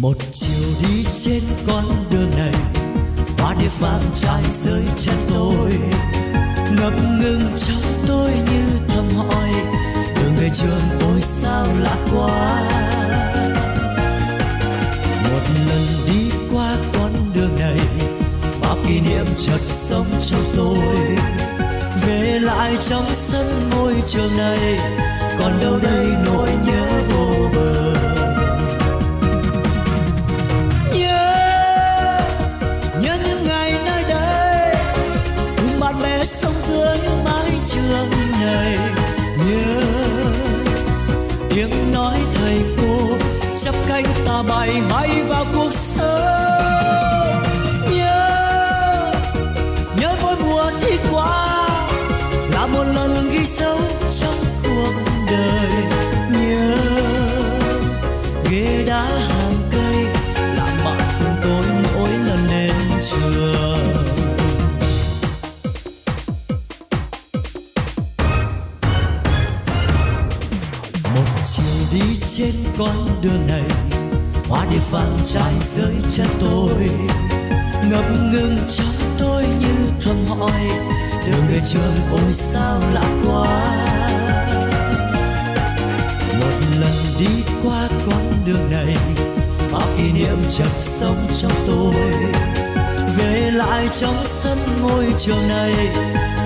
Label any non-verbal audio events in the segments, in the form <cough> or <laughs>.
một chiều đi trên con đường này, hoa địa vàng trải rơi chân tôi. Ngập ngừng trong tôi như thầm hỏi, đường về trường tôi sao lạ quá. Một lần đi qua con đường này, bao kỷ niệm chợt sống trong tôi. Về lại trong sân ngôi trường này, còn đâu đây nỗi nhớ vô bờ. Cánh bay bay vào cuộc sống. Nhớ nhớ mỗi mùa thi qua là một lần ghi sâu trong cuộc đời. Nhớ, ghế đá hàng cây làm bạn cùng tôi mỗi lần đến trường. Một chiều đi trên con đường này hoa vang vàng trái dưới chân tôi, ngập ngừng trong tôi như thầm hỏi, đường về trường ôi sao lạ quá. Một lần đi qua con đường này, bao kỷ niệm chợt sống trong tôi. Về lại trong sân ngôi trường này,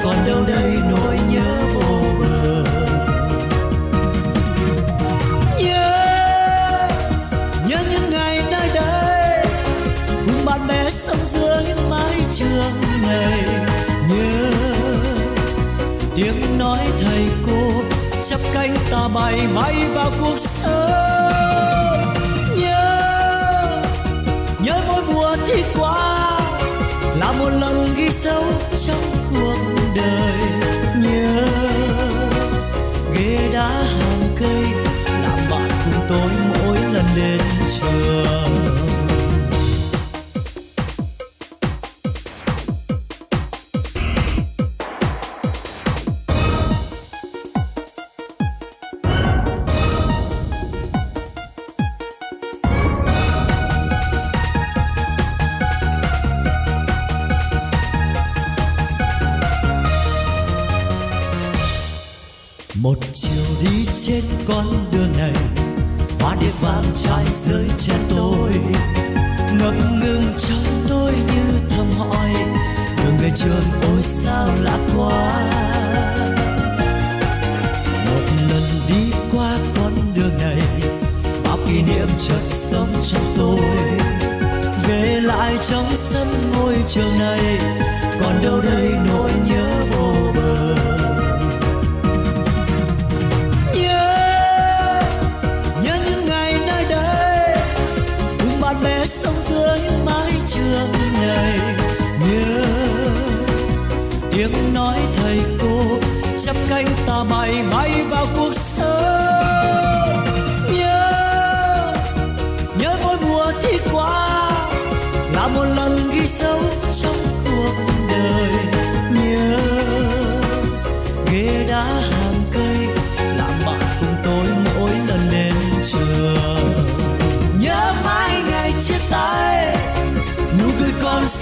còn đâu đây nỗi nhớ vô bờ. Tiếng nói thầy cô, chắp cánh ta bay bay vào cuộc sống. Nhớ nhớ mỗi mùa thi qua, là một lần ghi sâu trong cuộc đời. Nhớ, ghế đá hàng cây, làm bạn cùng tôi mỗi lần đến trường.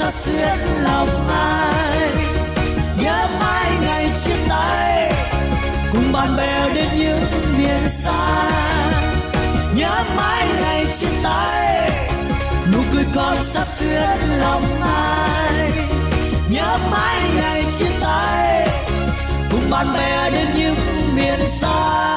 Xa xuyên lòng ai. Nhớ mãi ngày chia tay cùng bạn bè đến những miền xa. Nhớ mãi ngày chia tay nụ cười còn xa xuyên lòng ai. Nhớ mãi ngày chia tay cùng bạn bè đến những miền xa.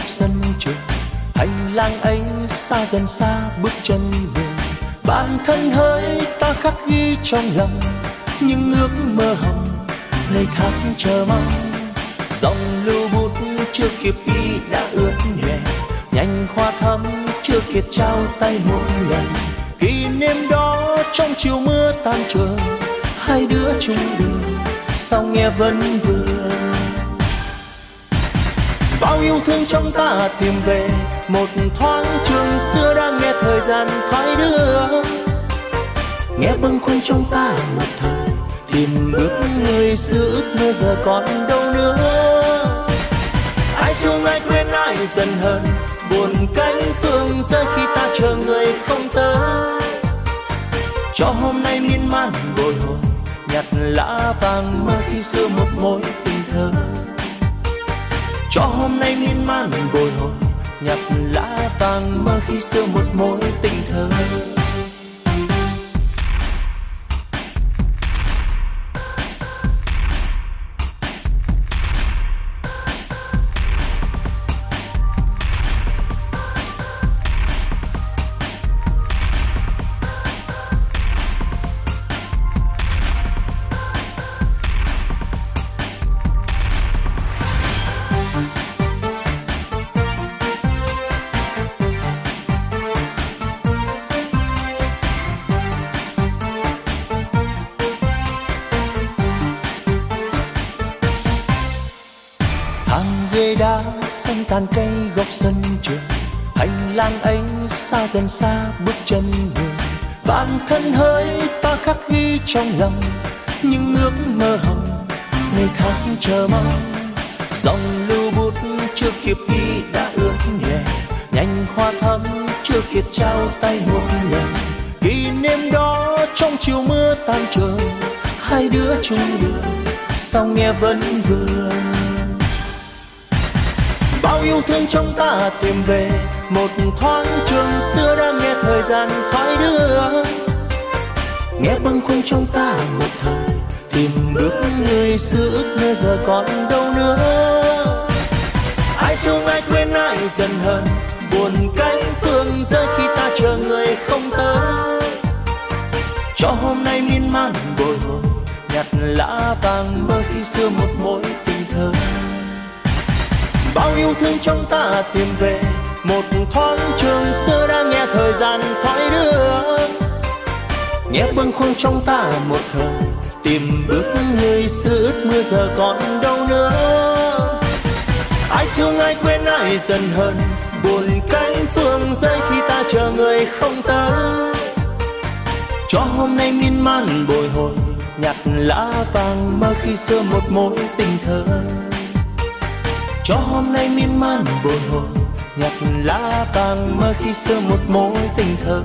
Góc sân trường hành lang ấy xa dần xa bước chân đường bản thân hỡi ta khắc ghi trong lòng những ước mơ hồng. Ngày tháng chờ mong, dòng lưu bút chưa kịp ghi đã ướt nhòe. Nhanh hoa thắm chưa kịp trao tay một lần. Kỷ niệm đó trong chiều mưa tan trường. Hai đứa chung đường, sao nghe vẫn vương bao yêu thương trong ta tìm về. Một thoáng trường xưa đang nghe thời gian thoái đưa. Nghe bâng khuâng trong ta một thời tìm bước người xưa ước mơ giờ còn đâu nữa. Ai thương ai quên ai dần hơn buồn cánh phương rơi khi ta chờ người không tới. Cho hôm nay miên man bồi hồi, nhặt lá vàng mơ khi xưa một mối tình thơ cho hôm nay miên man bồi hồi, nhặt lá vàng mơ khi xưa một mối tình thơ. Dần xa bước chân người. Bản thân hỡi ta khắc ghi trong lòng, những ước mơ hồng ngày tháng chờ mong. Dòng lưu bút chưa kịp ghi đã ướt nhẹ nhanh hoa thắm chưa kịp trao tay một lần kỷ niệm đó trong chiều mưa tan trường, hai đứa chung đường, sao nghe vẫn vương bao yêu thương trong ta tìm về. Một thoáng trường xưa đang nghe thời gian thoái đưa. Nghe bâng khuâng trong ta một thời, tìm bước người xưa ước mơ giờ còn đâu nữa. Ai thương, ai quên, ai dần hơn buồn cánh phương rơi khi ta chờ người không tới. Cho hôm nay miên man bồi hồi, nhặt lá vàng mơ khi xưa một mối tình thơ bao yêu thương trong ta tìm về. Một thoáng trường xưa đã nghe thời gian thoái đưa. Nghe bâng khuâng trong ta một thời, tìm bước người xưa ước mưa giờ còn đâu nữa. Ai thương ai quên ai dần hơn buồn cánh phương rơi khi ta chờ người không tới. Cho hôm nay miên man bồi hồi, nhặt lá vàng mơ khi xưa một mối tình thơ cho hôm nay miên man bồi hồi nhặt lá vàng mơ khi xưa một mối tình thơ.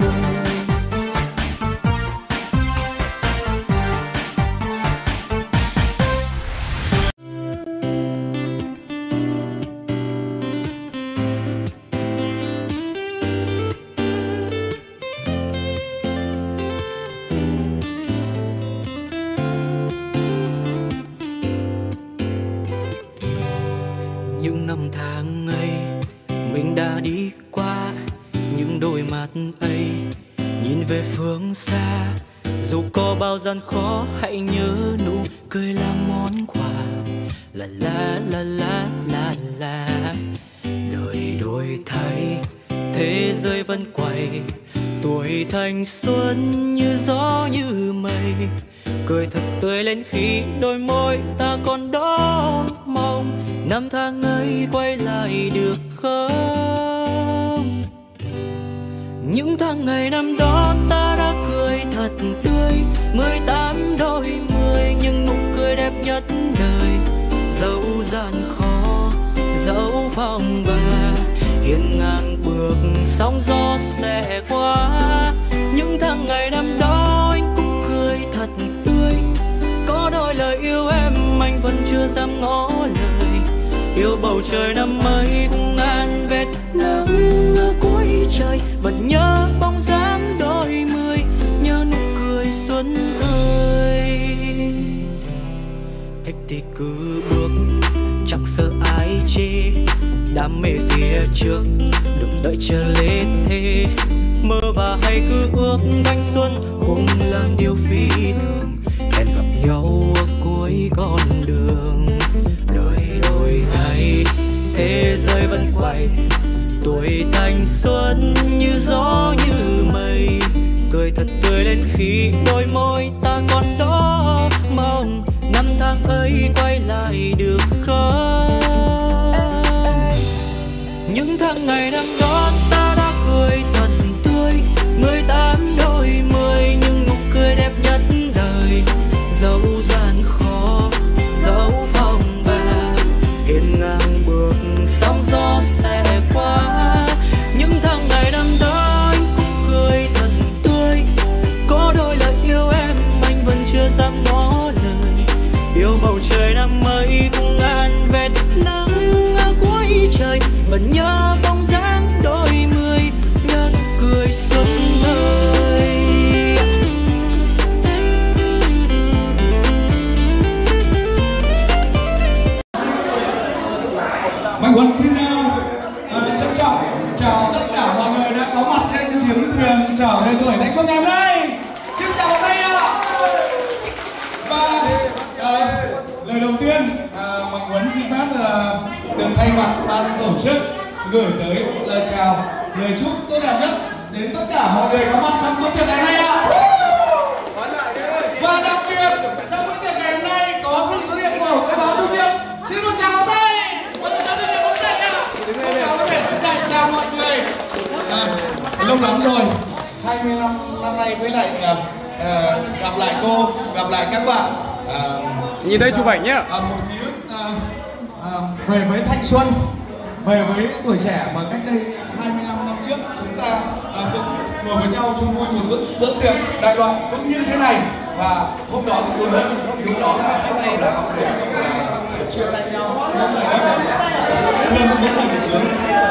Mười tám đôi mươi nhưng nụ cười đẹp nhất đời. Dẫu gian khó, dẫu phong ba hiên ngang bước sóng gió sẽ qua. Những tháng ngày năm đó anh cũng cười thật tươi. Có đôi lời yêu em, anh vẫn chưa dám ngỏ lời. Yêu bầu trời năm mây cũng ngàn vết nắng ở cuối trời. Vẫn nhớ xuân ơi. Thích thì cứ bước, chẳng sợ ai chê. Đam mê phía trước, đừng đợi chờ lên thế mơ và hay cứ ước thanh xuân, cùng làm điều phi thường. Hẹn gặp nhau ở cuối con đường. Đời đổi thay thế giới vẫn quay. Tuổi thanh xuân như gió như đến khi đôi môi ta còn đó, mong năm tháng ấy quay lại được không? Những tháng ngày năm đó Mạnh xin uh, trân trọng chào tất cả mọi người đã có mặt trên chiến thuyền trở về tuổi thanh xuân ngày hôm nay. Xin chào mọi ạ. Và uh, lời đầu tiên uh, Mạnh huấn xin phép uh, được thay mặt ban tổ chức gửi tới lời chào, lời chúc tốt đẹp nhất đến tất cả mọi người có mặt trong bữa tiệc ngày hôm nay ạ. Và đặc biệt trong bữa tiệc ngày hôm nay có sự xuất hiện của cô giáo chủ nhiệm. Xin một tràng pháo tay. Cô giáo chủ nhiệm có thể ạ. Cô giáo chào mọi người. À, lâu lắm rồi. 25 năm nay với lại à, à, gặp lại cô, gặp lại các bạn. À, Nhìn đây chụp ảnh nhá. À, một ký ức à, à, về với thanh xuân, về với tuổi trẻ mà cách đây 25 năm trước chúng ta à, cũng ngồi với nhau chung vui một bữa, bữa tiệc đại loại cũng như thế này và hôm đó thì tôi nói lúc đó là có thể là học để là chia tay nhau hôm nay lần một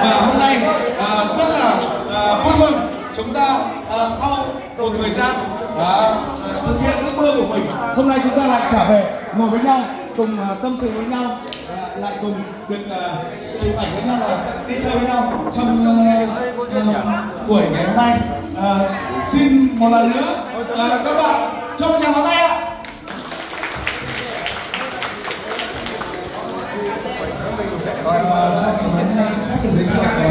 và hôm nay à, rất là à, vui mừng chúng ta à, sau một thời gian à, à, thực hiện ước mơ của mình hôm nay chúng ta lại trở về ngồi với nhau cùng à, tâm sự với nhau à, lại cùng được à, chụp ảnh với nhau là đi chơi với nhau trong à, à, buổi ngày hôm nay. À, xin một lần nữa à, các bạn cho một tràng pháo tay ạ. Ờ, sau khi đến đây xin phép được giới thiệu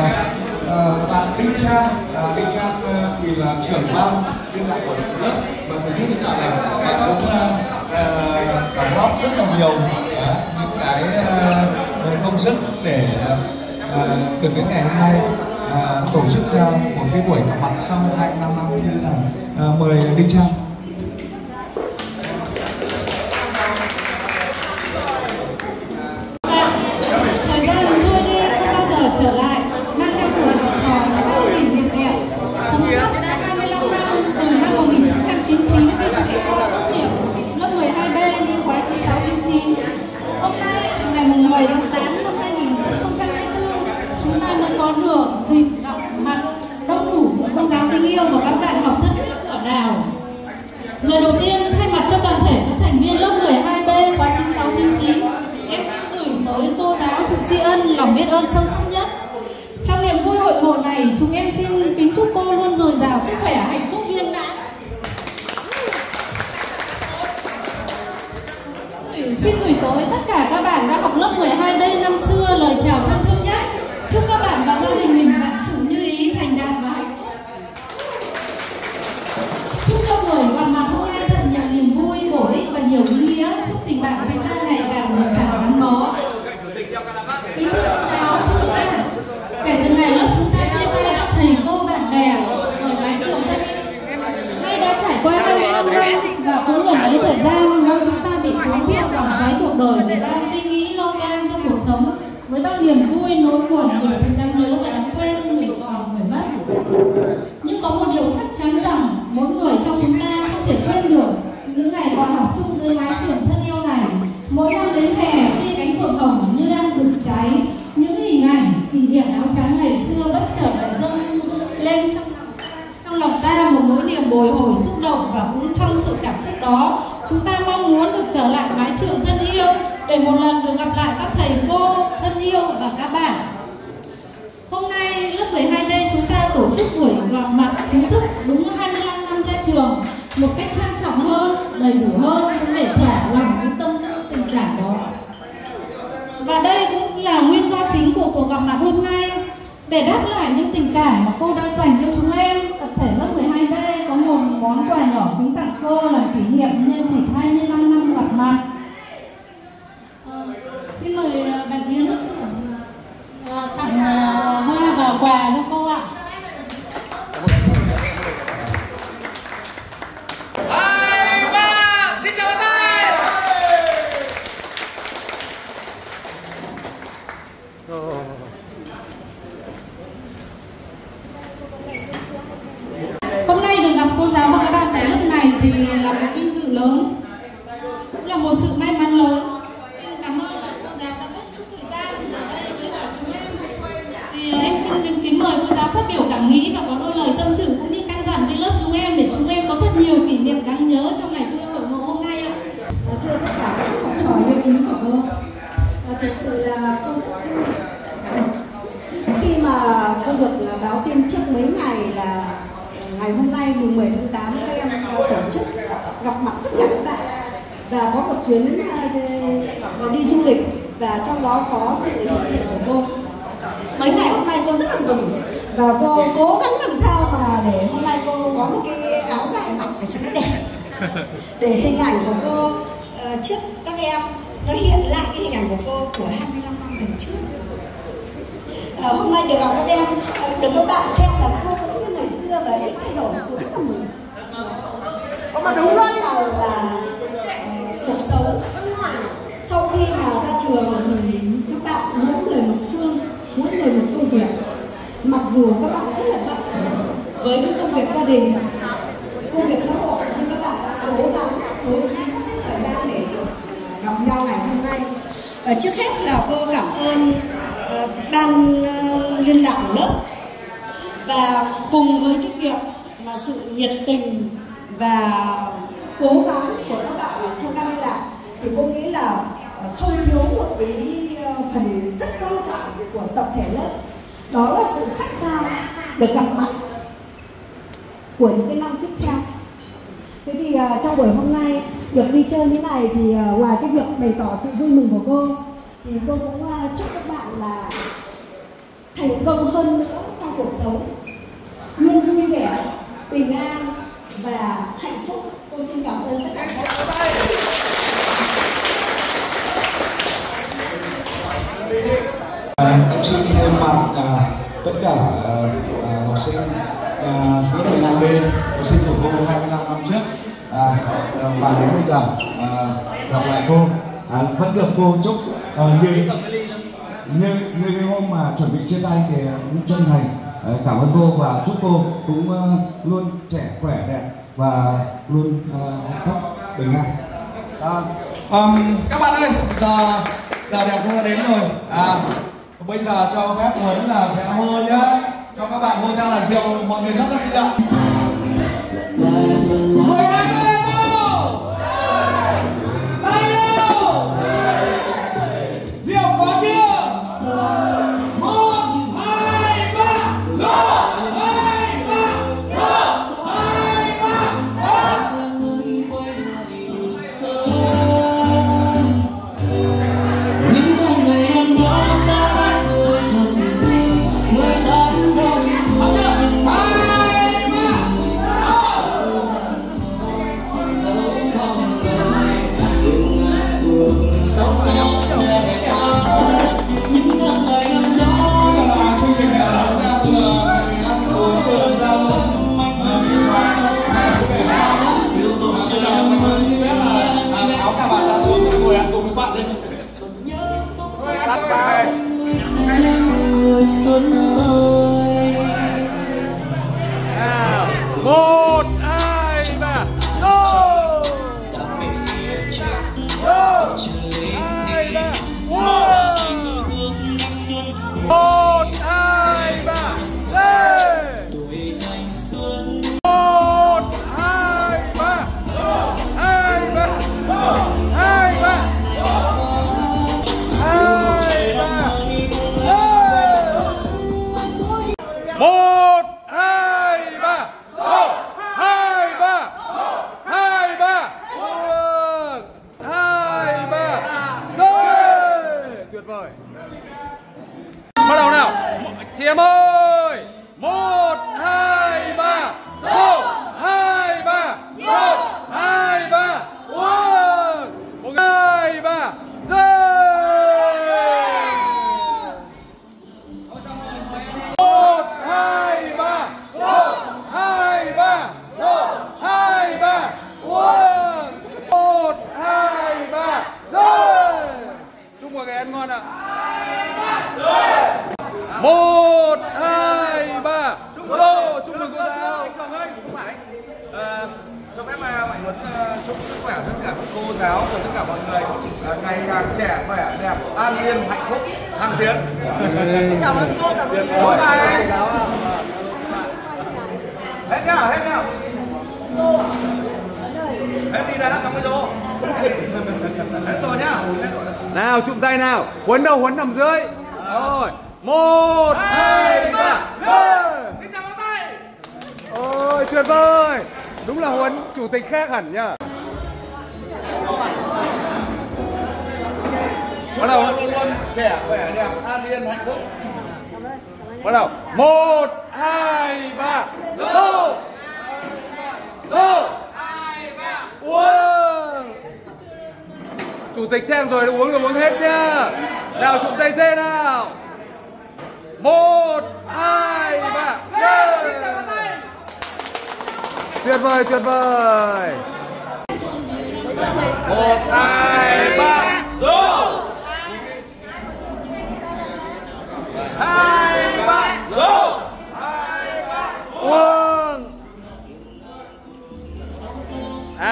ờ, bạn Đinh Trang à, Đinh Trang ờ, thì là trưởng ban liên lạc của lớp và từ trước đến giờ là bạn cũng ờ, ờ, đóng góp rất là nhiều những cái công sức để được đến ngày hôm nay tổ chức ra một cái buổi gặp mặt sau hai năm năm như thế này. Mời Đinh Trang. Chức buổi gặp mặt chính thức đúng 25 năm ra trường một cách trang trọng hơn, đầy đủ hơn để thỏa lòng những tâm tư tình cảm đó. Và đây cũng là nguyên do chính của cuộc gặp mặt hôm nay Để đáp lại những tình cảm mà cô đã dành cho chúng em, tập thể lớp 12B có một món quà nhỏ kính tặng cô là kỷ niệm nhân dịp 20 năm gặp mặt. Ờ, xin mời ờ, bạn Yến lớp trưởng ờ, tặng ờ, hoa và quà cho cô ạ. hai ba xin chào các tay Hôm nay được gặp cô giáo và các bạn tại lớp này thì là một vinh dự lớn, cũng là một sự may mắn lớn. Xin cảm ơn cô giáo đã mất chút thời gian ở đây với cả chúng em. Thì em xin kính mời cô giáo phát biểu cảm nghĩ và có đôi lời tâm sự cũng như căn dặn với lớp chúng em để chúng em có thật nhiều kỷ niệm đáng nhớ trong ngày vui hội ngộ hôm nay ạ. Và thưa tất cả các học trò yêu quý của cô và thực sự là cô rất vui khi mà cô được là báo tin trước mấy ngày là ngày hôm nay mùng 10 tháng 8 các em ờ, tổ chức gặp mặt tất cả các bạn và có một chuyến ờ, đi du lịch và trong đó có sự hiện diện của cô mấy ngày hôm nay cô rất là mừng và cô cố gắng làm sao mà để hôm nay cô có một cái áo dài mặc để cho nó đẹp để hình ảnh của cô ờ, trước các em nó hiện lại cái hình ảnh của cô của 25 năm về trước Ờ, hôm nay được gặp các em ờ, được các bạn khen là cô vẫn như ngày xưa và ít thay đổi cô rất là mừng mà đầu là ờ, cuộc sống. Sau khi mà ra trường thì các bạn, mỗi người một phương, mỗi người một công việc. Mặc dù các bạn rất là bận với những công việc gia đình, công việc xã hội, nhưng các bạn đã cố gắng, bố trí sắp xếp thời gian để gặp nhau ngày hôm nay. Và trước hết là cô cảm ơn ờ, ban ờ, liên lạc của lớp. Và cùng với cái việc mà sự nhiệt tình và cố gắng của các bạn trong ban là thì cô nghĩ là ờ, không thiếu một cái ờ, phần rất quan trọng của tập thể lớp. Đó là sự khát khao được gặp mặt của những cái năm tiếp theo. Thế thì uh, trong buổi hôm nay được đi chơi như này thì uh, ngoài cái việc bày tỏ sự vui mừng của cô thì cô cũng uh, chúc các bạn là thành công hơn nữa trong cuộc sống. Luôn vui vẻ bình an và hạnh phúc cô xin cảm ơn tất cả các bạn. Em xin thay mặt à, tất cả à, à, học sinh à, lớp 12B, học sinh của cô 25 năm trước. À, và đến bây giờ à, gặp lại cô. À, vẫn được cô chúc à, như như như cái hôm mà chuẩn bị chia tay thì cũng chân thành à, cảm ơn cô và chúc cô cũng à, luôn trẻ khỏe đẹp và luôn hạnh phúc bình an. À, um, các bạn ơi, giờ giờ đẹp cũng đã đến rồi. À, bây giờ cho phép huấn là sẽ hô nhá cho các bạn hô ra là rượu mọi người rất rất xin ạ Cảm ơn cô, cảm ơn Cô này. hết nhá hết nhá hết đi đã xong cái hết rồi nhá nào chụm tay nào. Huấn đâu huấn nằm dưới. Rồi. Một hai ba lên. Xin chào tay ôi tuyệt vời. Đúng là huấn chủ tịch khác hẳn nhá bắt đầu. Luôn trẻ khỏe đẹp an yên hạnh phúc. Bắt đầu. Một hai ba. Go. Go. Uống. Chủ tịch xem rồi uống rồi uống hết nhá. Nào chụm tay dê nào. Một hai ba. Tuyệt vời tuyệt vời. Một hai ba. Rô hai ba rô uống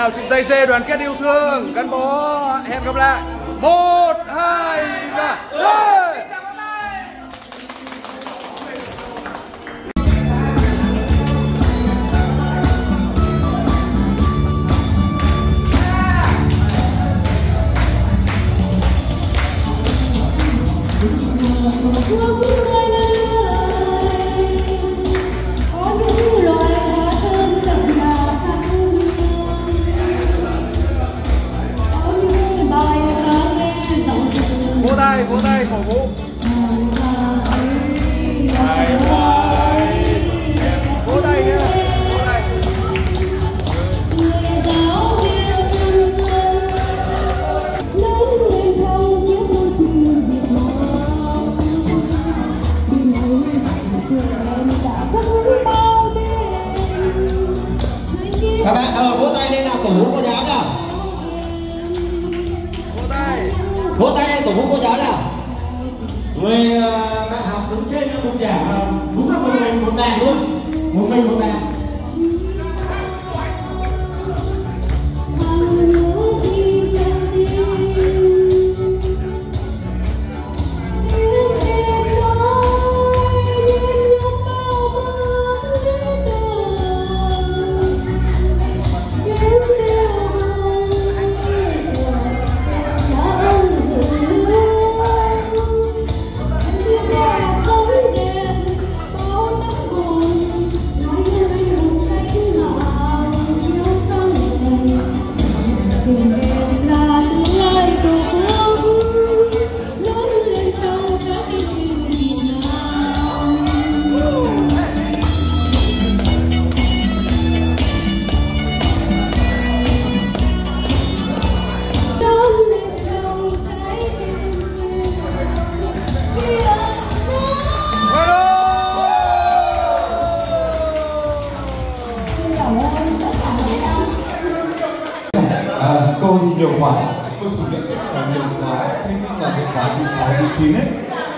nào chúng tay dê đoàn kết yêu thương, gắn bó, hẹn gặp lại. Một, hai, ba, lên! Vỗ tay vỗ tay cổ vũ. Tay cổ vũ cô giáo nào? Người ờ, bạn học đứng trên nó cũng giảng ờ, đúng là một mình một đàn luôn một mình một đàn cô cô chủ nhiệm rất là nhiều quá thế nhưng mà hiệu quả chín sáu chín chín ấy.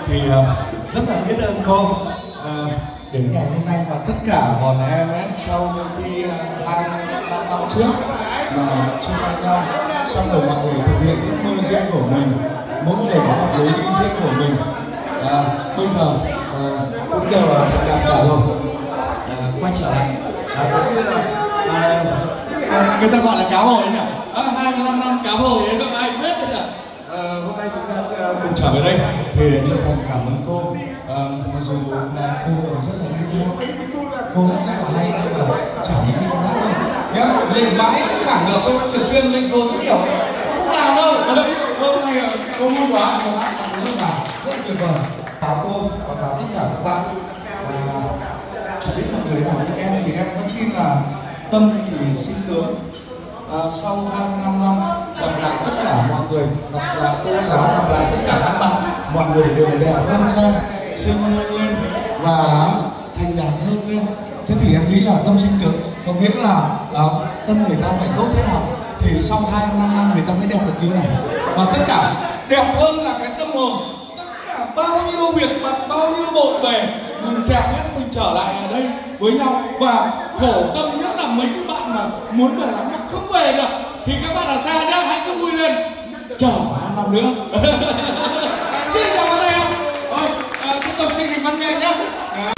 Thì uh, rất là biết ơn cô. Uh, đến ngày hôm nay và tất cả bọn em ấy sau khi ờ, hai năm năm trước mà chia tay nhau xong rồi mọi người thực hiện ước mơ riêng của mình mỗi người có một lối đi riêng của mình. À, bây giờ à, cũng đều là thành đạt cả rồi. À, quay trở lại. À, cũng như là à, à, người ta gọi là cá hồi nhỉ? Ờ, à, 25 năm cá hồi ấy các anh biết rồi nhỉ à, ờ, hôm nay chúng ta sẽ ờ, cùng trở về đây. Thì chân thành cảm ơn cô. À, mặc dù là cô rất là hay cô cô hát rất là hay nhưng mà chẳng những cô hát đâu. Nhá lên mãi cũng chẳng được tôi truyền chuyên lên cô rất nhiều. Không làm đâu. Hôm nay cô vui quá. Cô hát tặng rất cả, rất tuyệt vời. Chào cô và cả tất cả các bạn. À, chẳng biết mọi người nào nhưng em thì em vẫn tin là tâm thì sinh tướng à, sau 25 năm gặp lại tất cả mọi người gặp lại cô giáo gặp lại tất cả các bạn mọi người đều đẹp hơn ra xinh hơn lên và thành đạt hơn lên. Thế thì em nghĩ là tâm sinh trưởng có nghĩa là à, tâm người ta phải tốt thế nào thì sau 25 năm người ta mới đẹp được như này. Và tất cả đẹp hơn là cái tâm hồn. Tất cả bao nhiêu việc bận bao nhiêu bộn bề mình dẹp hết mình trở lại ở đây với nhau. Và khổ tâm nhất là mấy cái bạn mà muốn về lắm mà không về được. Thì các bạn ở xa nhá hãy cứ vui lên. Chờ năm năm nữa. <laughs> Xin chào các em ơi tiếp tục chương trình văn nghệ nhé. À,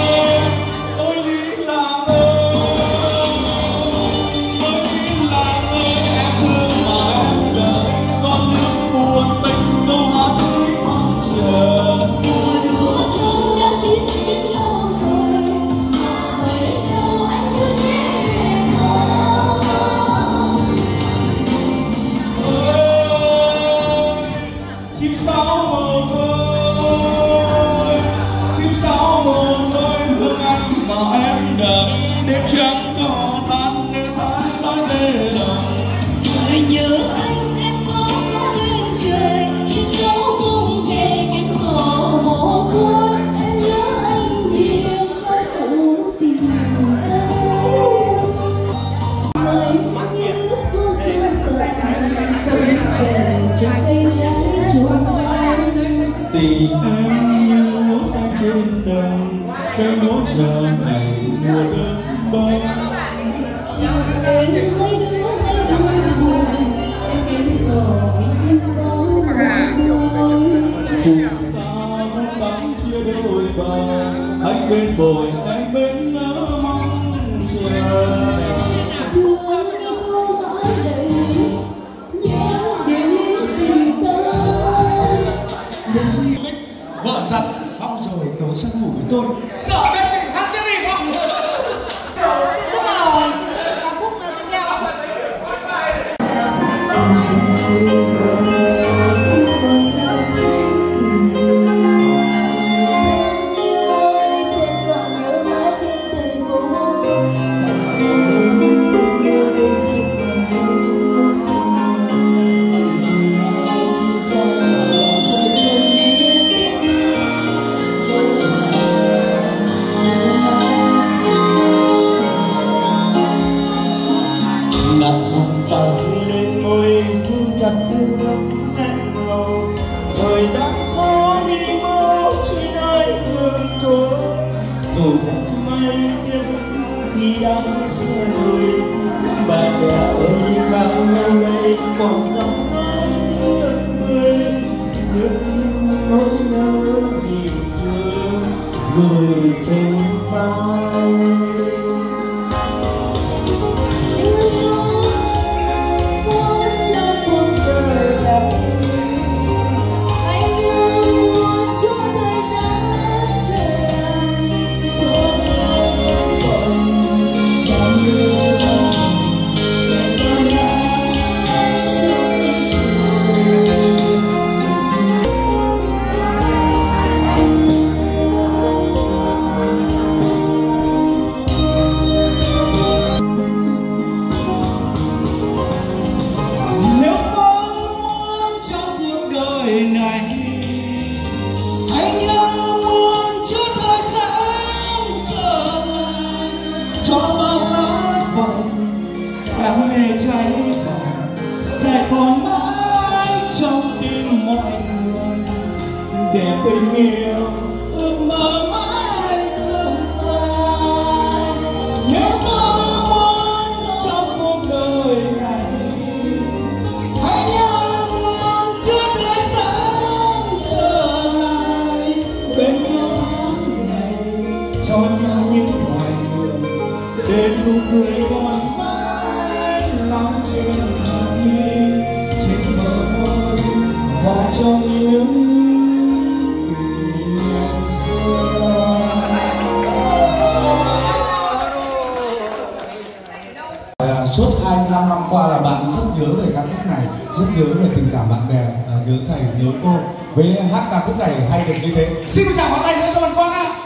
nhớ về ca khúc này, rất nhớ về tình cảm bạn bè à, nhớ thầy, nhớ cô. Với hát ca khúc này hay được như thế. Xin chào pháo tay nữa cho bạn quang ạ.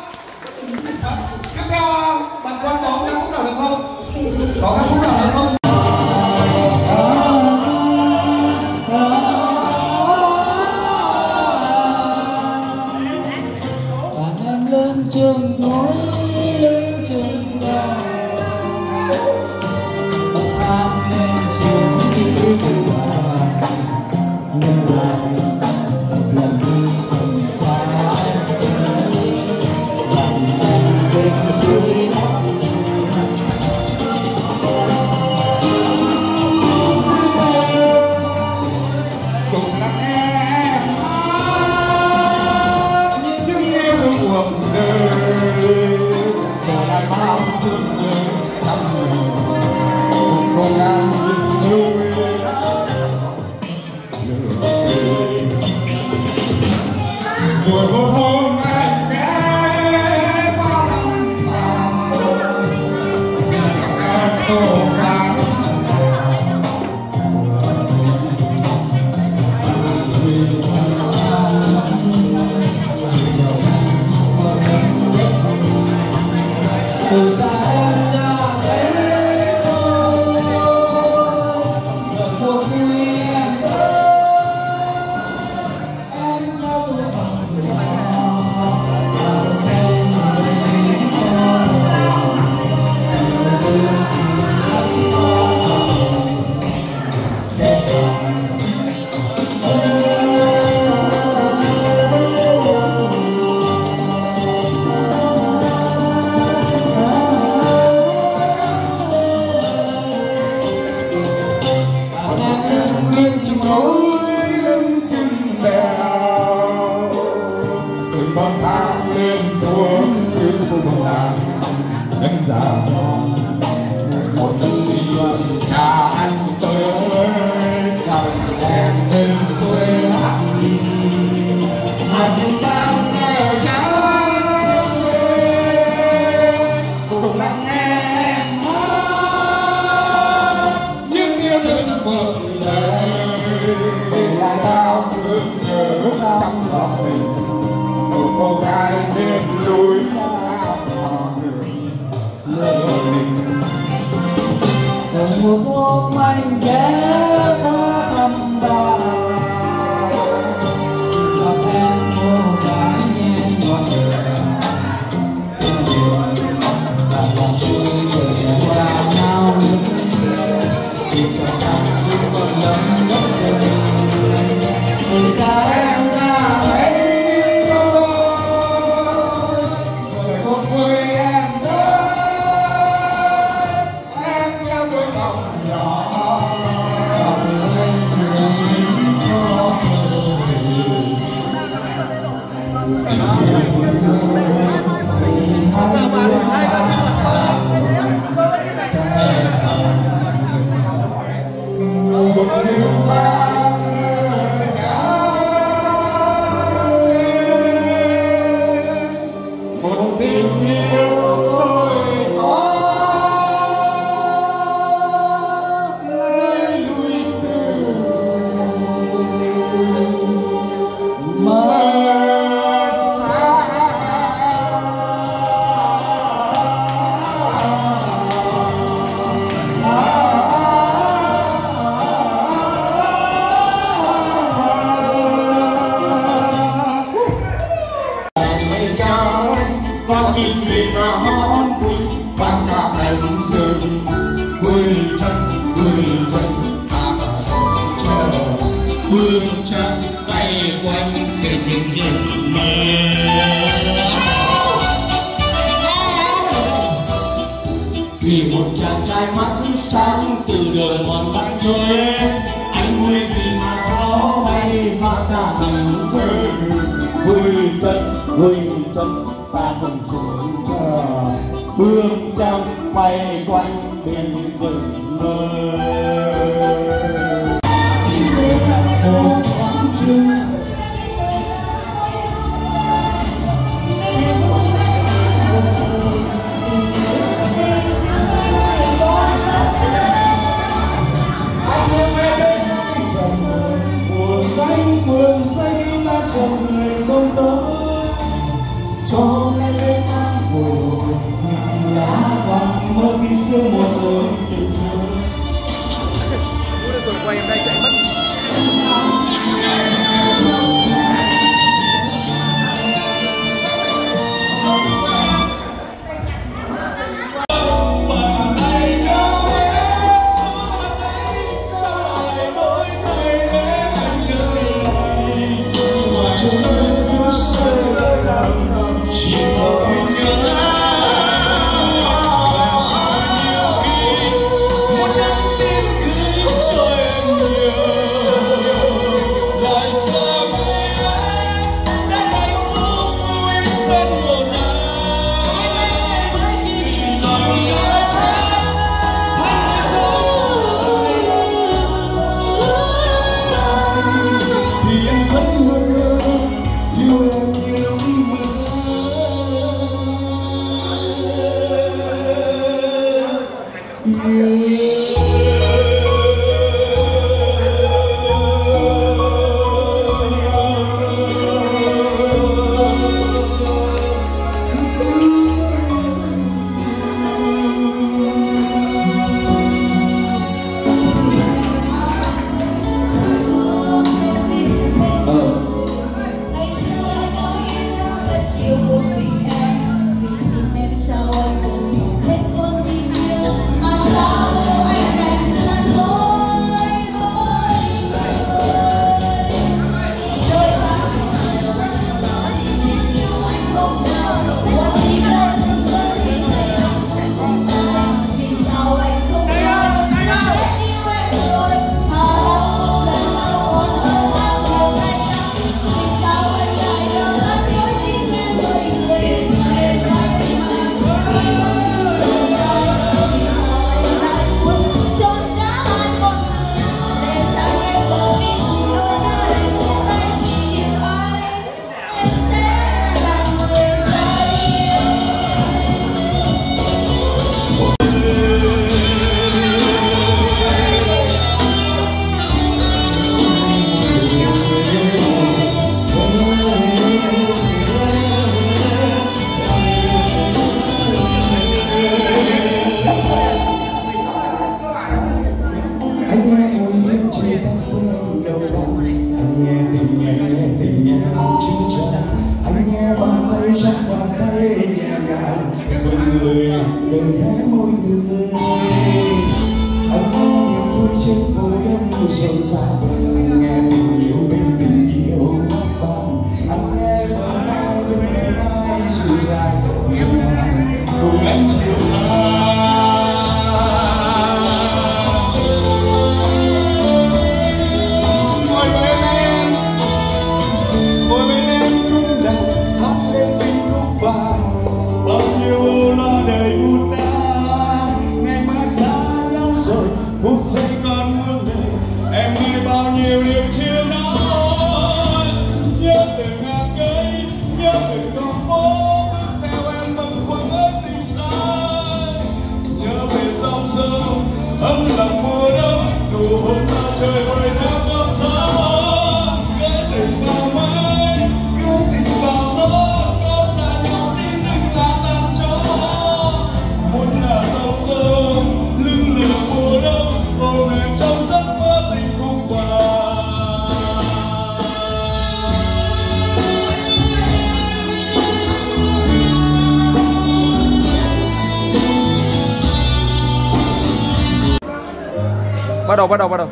Bắt đầu bắt đầu bắt đầu.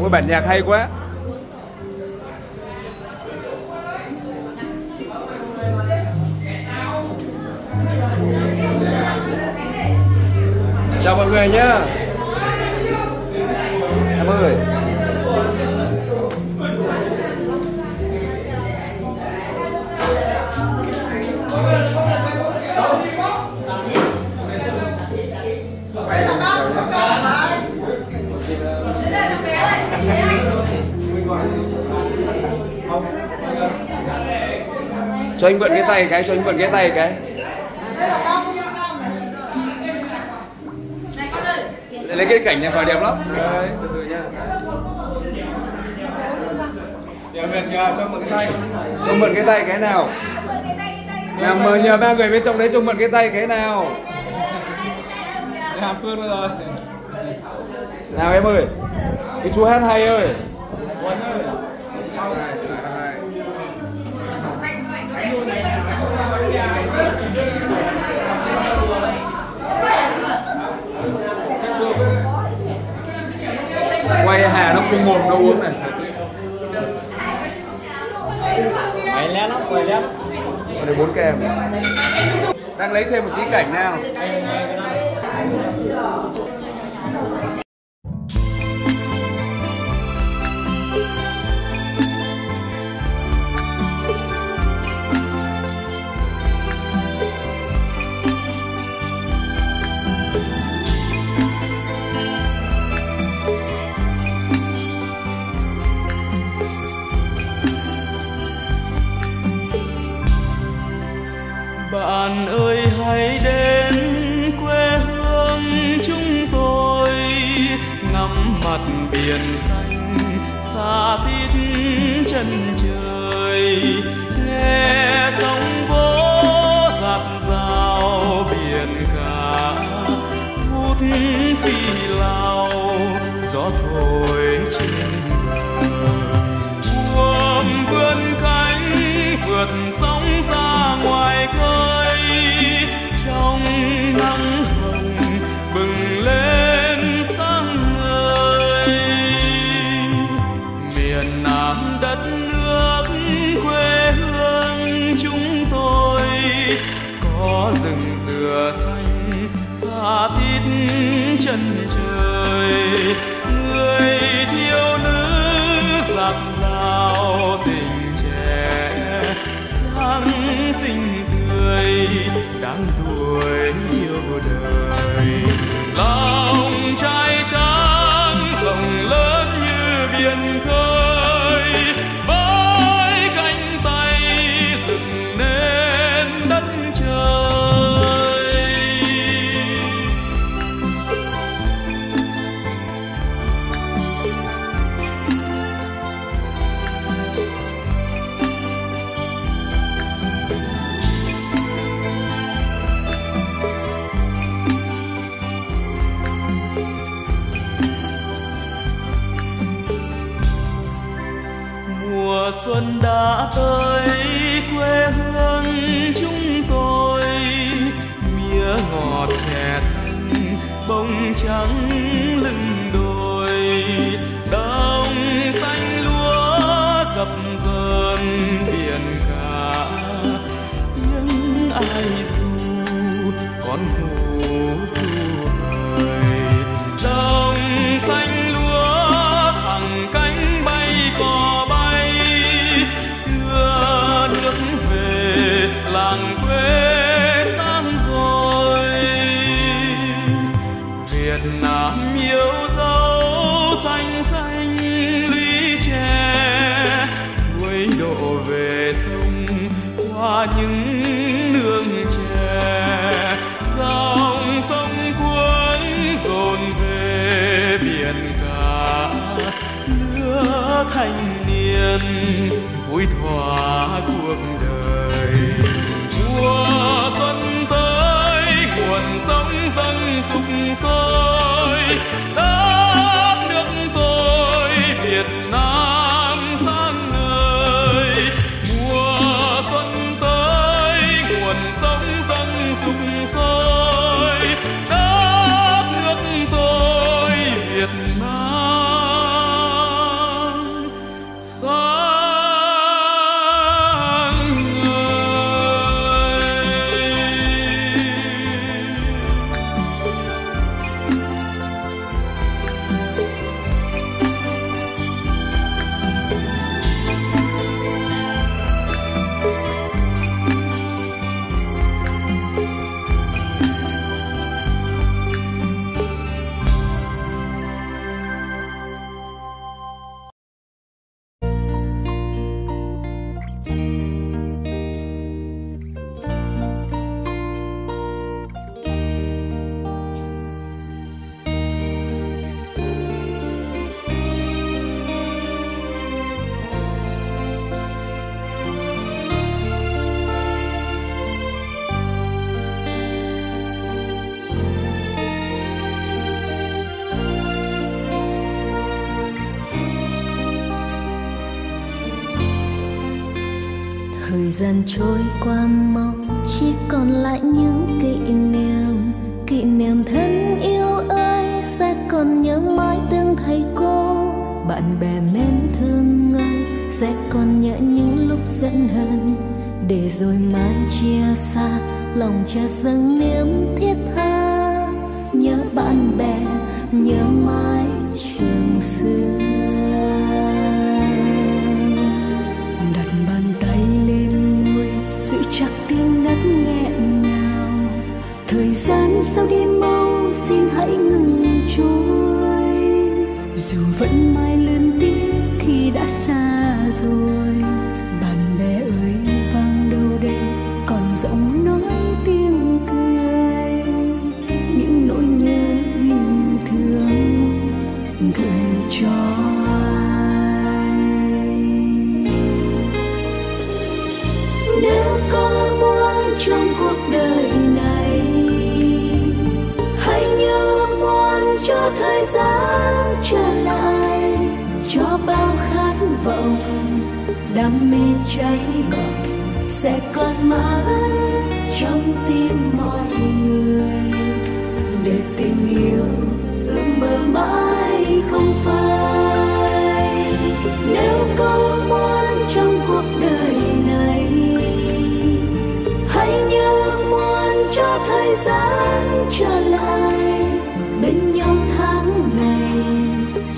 Ôi bản nhạc hay quá. Chào mọi người nhá. Em ơi. Cho anh mượn cái tay cái, cho anh mượn cái tay cái. Lấy cái cảnh này vào đẹp lắm. Đấy, từ từ nha Để nhờ cho mượn cái tay. Cho mượn cái tay cái nào? Nhà mời nhờ ba người bên trong đấy cho mượn cái tay cái nào? Hàn Phương rồi nào em ơi, cái chú hát hay ơi. Quay hà nó không mồm nó uống này. Mày lén lắm, mày lén để bốn kèm đang lấy thêm một tí cảnh nào bạn ơi, hãy đến quê hương chúng tôi. Ngắm mặt biển xanh, xa tít chân trời. Nghe trắng. dần trôi qua mau chỉ còn lại những kỷ niệm kỷ niệm thân yêu ơi, sẽ còn nhớ mãi tiếng thầy cô. Bạn bè mến thương ơi sẽ còn nhớ những lúc giận hờn. Để rồi mãi chia xa, lòng cha dâng niềm thiết tha.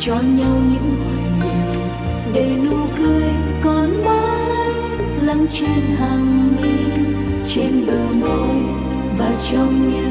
cho nhau những hoài niệm để nụ cười còn mãi lắng trên hàng mi trên bờ môi và trong những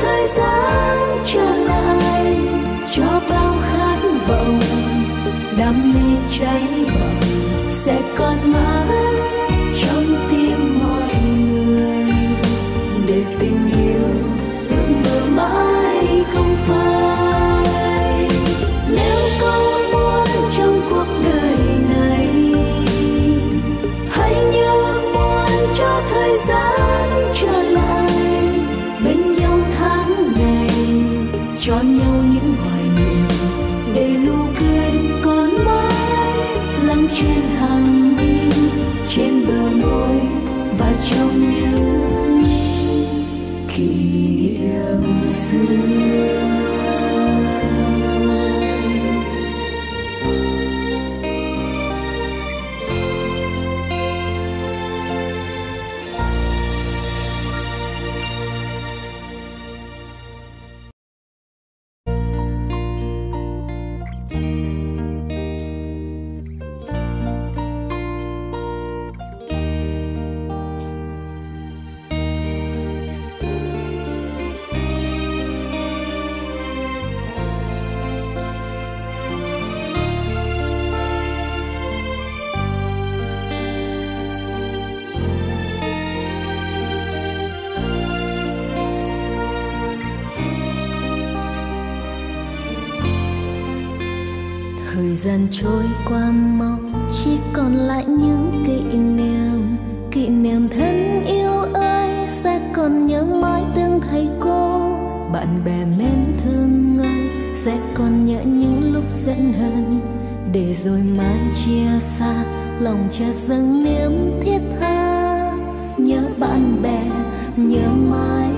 thời gian trở lại, cho bao khát vọng, đam mê cháy bỏng, sẽ còn mãi. gian trôi qua mau chỉ còn lại những kỷ niệm kỷ niệm thân yêu ơi, sẽ còn nhớ mãi tương thầy cô. Bạn bè mến thương ơi sẽ còn nhớ những lúc giận hờn. Để rồi mãi chia xa, lòng cha dâng niềm thiết tha. Nhớ bạn bè, nhớ mãi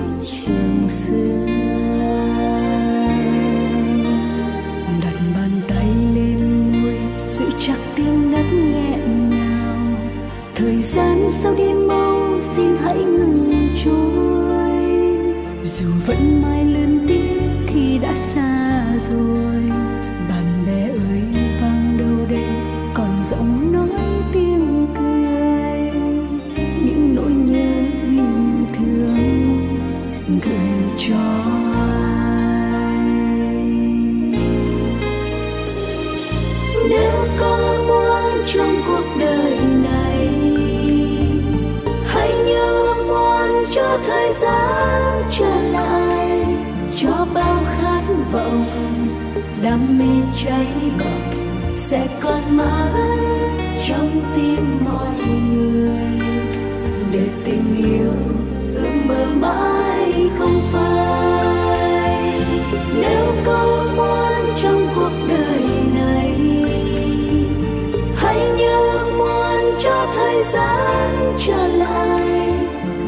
trường xưa. sao đi mau, xin hãy ngừng trôi. Dù vẫn mai luyến tiếc khi đã xa rồi. cháy bỏng sẽ còn mãi trong tim mọi người. Để tình yêu ước mơ mãi không phai. Nếu có muốn trong cuộc đời này, hãy như muốn cho thời gian trở lại.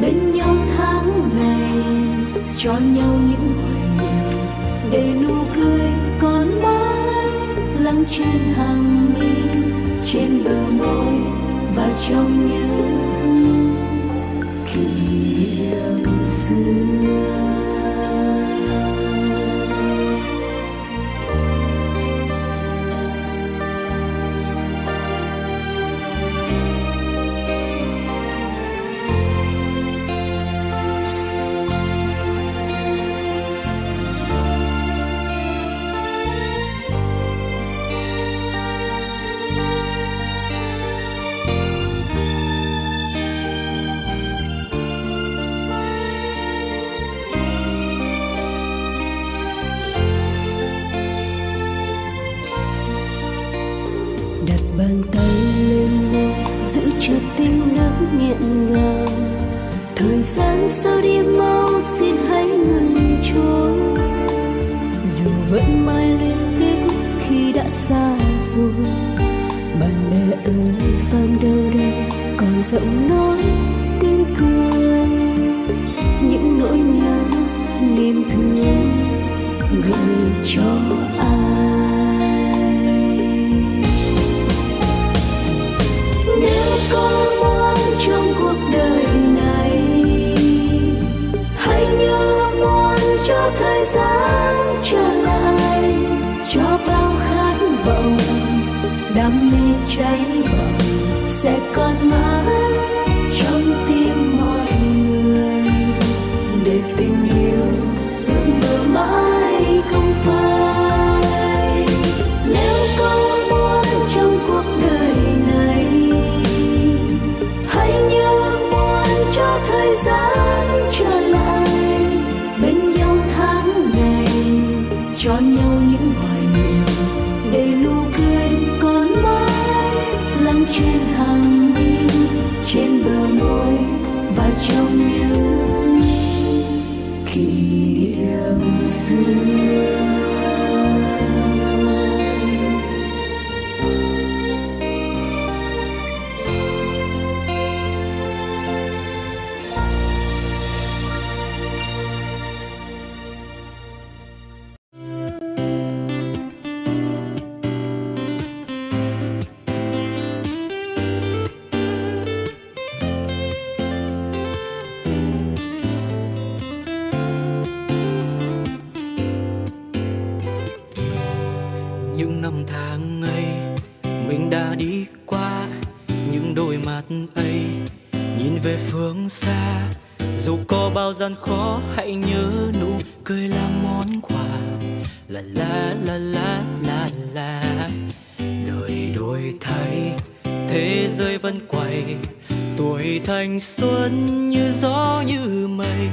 Bên nhau tháng ngày, cho nhau như trên hàng mi trên bờ môi và trong những rồi. Bạn bè ơi vang đâu đây? Còn giọng nói, tiếng cười. Những nỗi nhớ, niềm thương gửi cho bao gian khó hãy nhớ nụ cười là món quà. La la la la la la. Đời đổi thay, thế giới vẫn quay. Tuổi thanh xuân như gió như mây.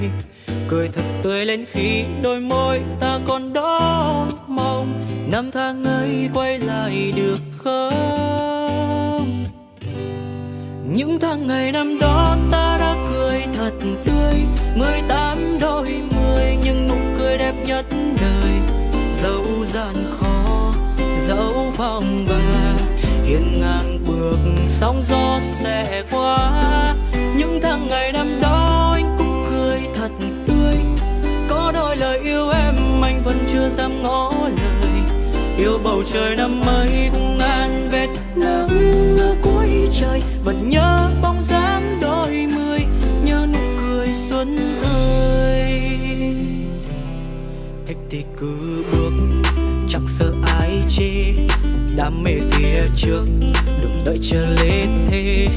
Cười thật tươi lên khi đôi môi ta còn đó mong. Năm tháng ấy quay lại được không? Những tháng ngày năm đó ta phong ba hiên ngang bước sóng gió sẽ qua. Những tháng ngày năm đó anh cũng cười thật tươi. Có đôi lời yêu em, anh vẫn chưa dám ngỏ lời. Yêu bầu trời năm ấy cũng an vẹt nắng ở cuối trời. Vẫn nhớ bóng đam mê phía trước. Đừng đợi chờ lê thế.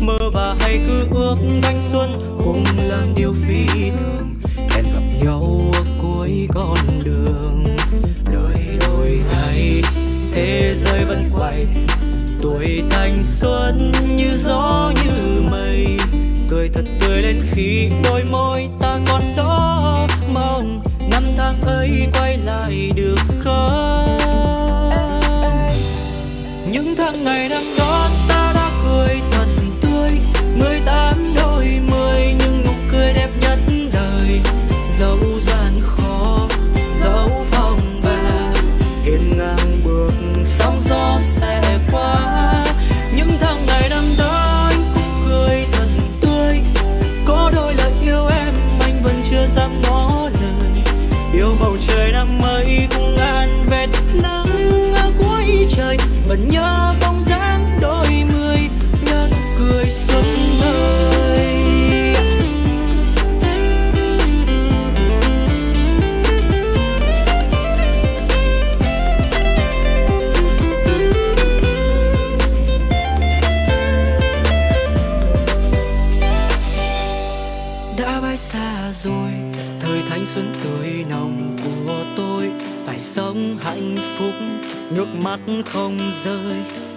Mơ và hay cứ ước thanh xuân cùng làm điều phi thường. Hẹn gặp nhau ở cuối con đường. Đời đổi thay, thế giới vẫn quay. Tuổi thanh xuân như gió như mây. Cười thật tươi lên khi đôi môi mắt không rơi.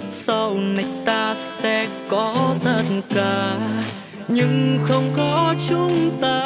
Sau này ta sẽ có tất cả, nhưng không có chúng ta.